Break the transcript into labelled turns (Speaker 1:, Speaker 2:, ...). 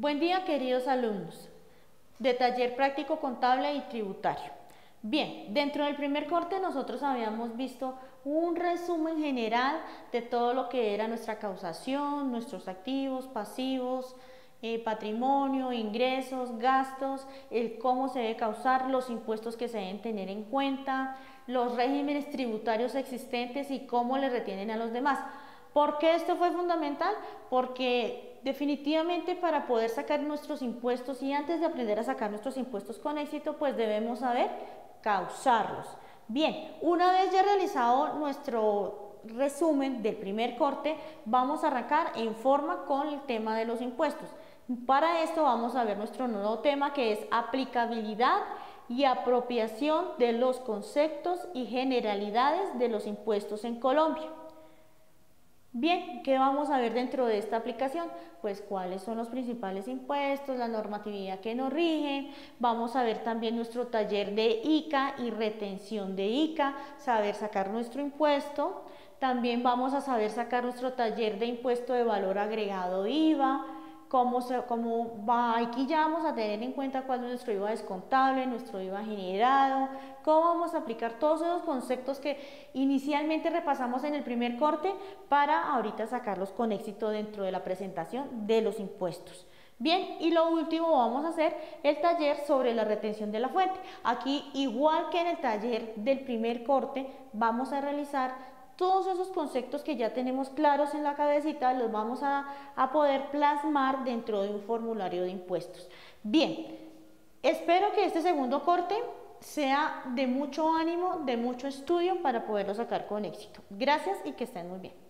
Speaker 1: Buen día queridos alumnos de taller práctico contable y tributario. Bien, dentro del primer corte nosotros habíamos visto un resumen general de todo lo que era nuestra causación, nuestros activos, pasivos, eh, patrimonio, ingresos, gastos, el cómo se debe causar, los impuestos que se deben tener en cuenta, los regímenes tributarios existentes y cómo le retienen a los demás. ¿Por qué esto fue fundamental? Porque definitivamente para poder sacar nuestros impuestos y antes de aprender a sacar nuestros impuestos con éxito, pues debemos saber causarlos. Bien, una vez ya realizado nuestro resumen del primer corte, vamos a arrancar en forma con el tema de los impuestos. Para esto vamos a ver nuestro nuevo tema que es aplicabilidad y apropiación de los conceptos y generalidades de los impuestos en Colombia. Bien, ¿qué vamos a ver dentro de esta aplicación? Pues cuáles son los principales impuestos, la normatividad que nos rige, vamos a ver también nuestro taller de ICA y retención de ICA, saber sacar nuestro impuesto, también vamos a saber sacar nuestro taller de impuesto de valor agregado IVA, cómo, se, cómo va, aquí ya vamos a tener en cuenta cuál es nuestro IVA descontable, nuestro IVA generado, cómo vamos a aplicar todos esos conceptos que inicialmente repasamos en el primer corte para ahorita sacarlos con éxito dentro de la presentación de los impuestos. Bien, y lo último vamos a hacer el taller sobre la retención de la fuente. Aquí, igual que en el taller del primer corte, vamos a realizar todos esos conceptos que ya tenemos claros en la cabecita los vamos a, a poder plasmar dentro de un formulario de impuestos. Bien, espero que este segundo corte sea de mucho ánimo, de mucho estudio para poderlo sacar con éxito. Gracias y que estén muy bien.